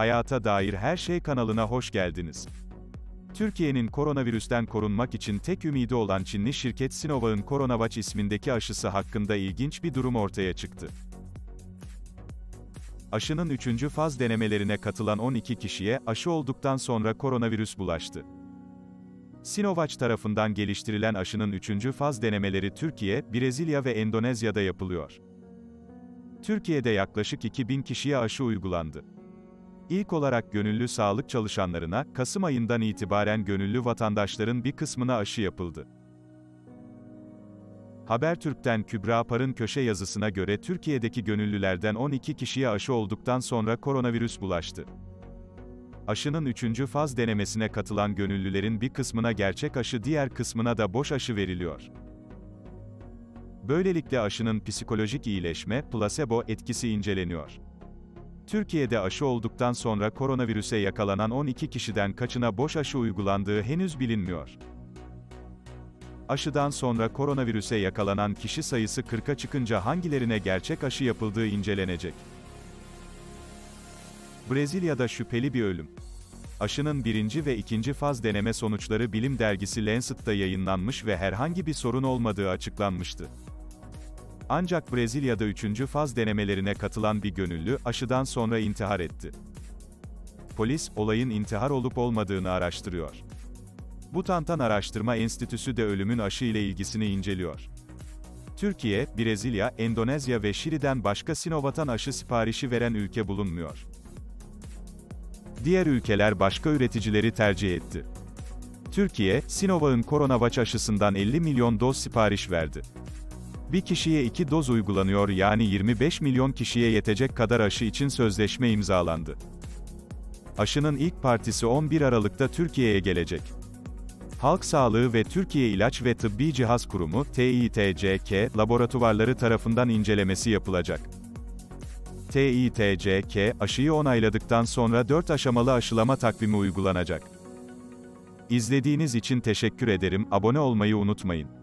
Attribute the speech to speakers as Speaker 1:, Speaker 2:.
Speaker 1: Hayata Dair Her Şey kanalına hoş geldiniz. Türkiye'nin koronavirüsten korunmak için tek ümidi olan Çinli şirket Sinovac'ın Coronavac ismindeki aşısı hakkında ilginç bir durum ortaya çıktı. Aşının 3. faz denemelerine katılan 12 kişiye aşı olduktan sonra koronavirüs bulaştı. Sinovac tarafından geliştirilen aşının 3. faz denemeleri Türkiye, Brezilya ve Endonezya'da yapılıyor. Türkiye'de yaklaşık 2000 kişiye aşı uygulandı. İlk olarak gönüllü sağlık çalışanlarına, Kasım ayından itibaren gönüllü vatandaşların bir kısmına aşı yapıldı. Habertürk'ten Kübra Par'ın köşe yazısına göre Türkiye'deki gönüllülerden 12 kişiye aşı olduktan sonra koronavirüs bulaştı. Aşının 3. faz denemesine katılan gönüllülerin bir kısmına gerçek aşı diğer kısmına da boş aşı veriliyor. Böylelikle aşının psikolojik iyileşme, plasebo etkisi inceleniyor. Türkiye'de aşı olduktan sonra koronavirüse yakalanan 12 kişiden kaçına boş aşı uygulandığı henüz bilinmiyor. Aşıdan sonra koronavirüse yakalanan kişi sayısı 40'a çıkınca hangilerine gerçek aşı yapıldığı incelenecek. Brezilya'da şüpheli bir ölüm. Aşının birinci ve ikinci faz deneme sonuçları bilim dergisi Lancet'ta yayınlanmış ve herhangi bir sorun olmadığı açıklanmıştı. Ancak Brezilya'da üçüncü faz denemelerine katılan bir gönüllü, aşıdan sonra intihar etti. Polis, olayın intihar olup olmadığını araştırıyor. Butantan Araştırma Enstitüsü de ölümün aşı ile ilgisini inceliyor. Türkiye, Brezilya, Endonezya ve Şili'den başka Sinovatan aşı siparişi veren ülke bulunmuyor. Diğer ülkeler başka üreticileri tercih etti. Türkiye, Sinovac'ın Coronavac aşısından 50 milyon doz sipariş verdi. Bir kişiye 2 doz uygulanıyor yani 25 milyon kişiye yetecek kadar aşı için sözleşme imzalandı. Aşının ilk partisi 11 Aralık'ta Türkiye'ye gelecek. Halk Sağlığı ve Türkiye İlaç ve Tıbbi Cihaz Kurumu, TİTCK, laboratuvarları tarafından incelemesi yapılacak. TİTCK, aşıyı onayladıktan sonra 4 aşamalı aşılama takvimi uygulanacak. İzlediğiniz için teşekkür ederim, abone olmayı unutmayın.